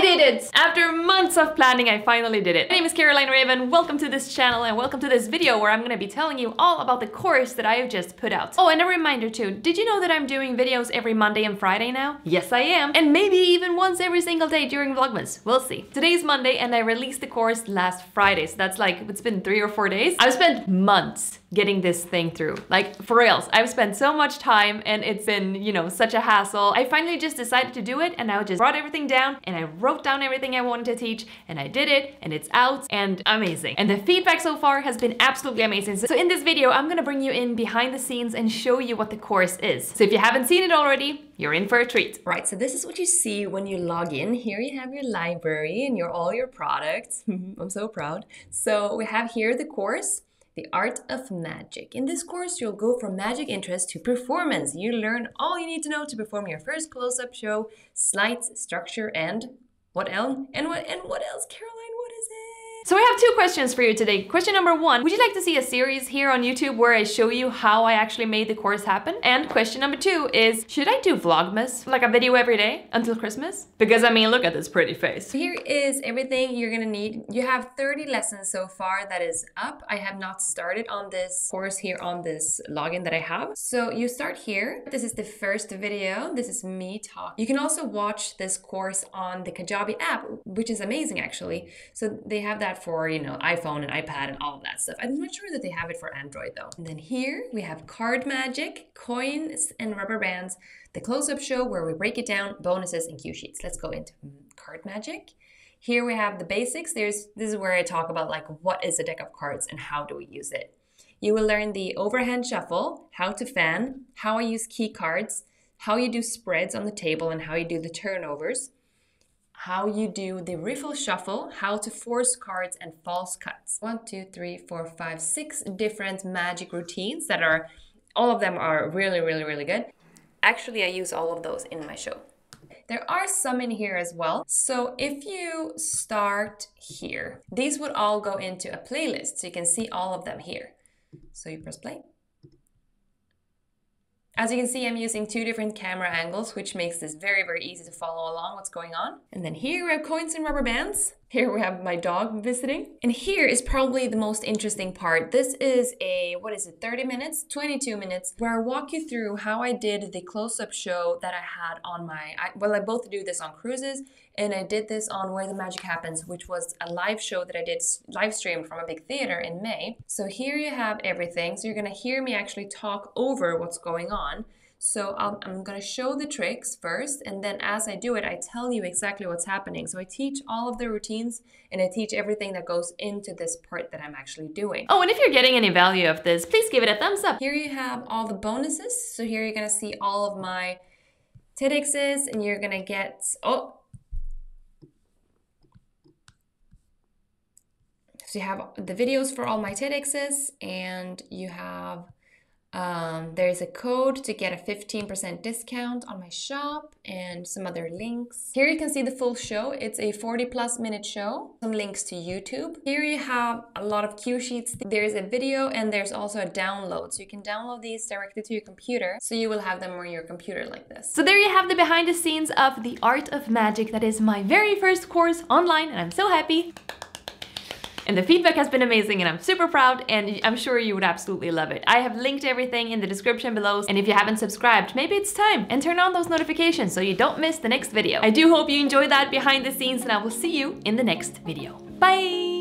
I did it! After months of planning, I finally did it. My name is Caroline Ravn, welcome to this channel and welcome to this video where I'm gonna be telling you all about the course that I have just put out. Oh, and a reminder too, did you know that I'm doing videos every Monday and Friday now? Yes, I am. And maybe even once every single day during Vlogmas. We'll see. Today's Monday and I released the course last Friday, so that's like, it's been three or four days. I've spent months getting this thing through. Like, for reals, I've spent so much time and it's been, you know, such a hassle. I finally just decided to do it and I just brought everything down and I wrote down everything I wanted to teach and I did it and it's out and amazing. And the feedback so far has been absolutely amazing. So in this video, I'm gonna bring you in behind the scenes and show you what the course is. So if you haven't seen it already, you're in for a treat. Right, so this is what you see when you log in. Here you have your library and your all your products. I'm so proud. So we have here the course. The Art of Magic. In this course, you'll go from magic interest to performance. You learn all you need to know to perform your first close-up show, slides, structure, and what else? And what and what else, Caroline? So I have two questions for you today. Question number one, would you like to see a series here on YouTube where I show you how I actually made the course happen? And question number two is, should I do Vlogmas, like a video every day until Christmas? Because I mean, look at this pretty face. Here is everything you're gonna need. You have 30 lessons so far that is up. I have not started on this course here on this login that I have. So you start here. This is the first video. This is me talk. You can also watch this course on the Kajabi app, which is amazing actually. So they have that that for, you know, iPhone and iPad and all of that stuff. I'm not sure that they have it for Android though. And then here we have card magic, coins and rubber bands, the close-up show where we break it down, bonuses and cue sheets. Let's go into card magic. Here we have the basics. There's this is where I talk about like what is a deck of cards and how do we use it. You will learn the overhand shuffle, how to fan, how I use key cards, how you do spreads on the table and how you do the turnovers how you do the riffle shuffle, how to force cards and false cuts. One, two, three, four, five, six different magic routines that are, all of them are really, really, really good. Actually, I use all of those in my show. There are some in here as well. So if you start here, these would all go into a playlist. So you can see all of them here. So you press play. As you can see, I'm using two different camera angles, which makes this very, very easy to follow along what's going on. And then here we have coins and rubber bands. Here we have my dog visiting. And here is probably the most interesting part. This is a, what is it, 30 minutes, 22 minutes, where I walk you through how I did the close-up show that I had on my, I, well, I both do this on cruises, and I did this on Where the Magic Happens, which was a live show that I did live stream from a big theater in May. So here you have everything. So you're gonna hear me actually talk over what's going on. So i am going to show the tricks first, and then as I do it, I tell you exactly what's happening. So I teach all of the routines, and I teach everything that goes into this part that I'm actually doing. Oh, and if you're getting any value of this, please give it a thumbs up. Here you have all the bonuses. So here you're going to see all of my TEDx's, and you're going to get, oh, So you have the videos for all my TEDx's and you have um, there is a code to get a 15% discount on my shop and some other links. Here you can see the full show. It's a 40 plus minute show. Some links to YouTube. Here you have a lot of cue sheets. There's a video and there's also a download. So you can download these directly to your computer. So you will have them on your computer like this. So there you have the behind the scenes of The Art of Magic. That is my very first course online and I'm so happy. And the feedback has been amazing and I'm super proud and I'm sure you would absolutely love it. I have linked everything in the description below and if you haven't subscribed, maybe it's time and turn on those notifications so you don't miss the next video. I do hope you enjoyed that behind the scenes and I will see you in the next video. Bye!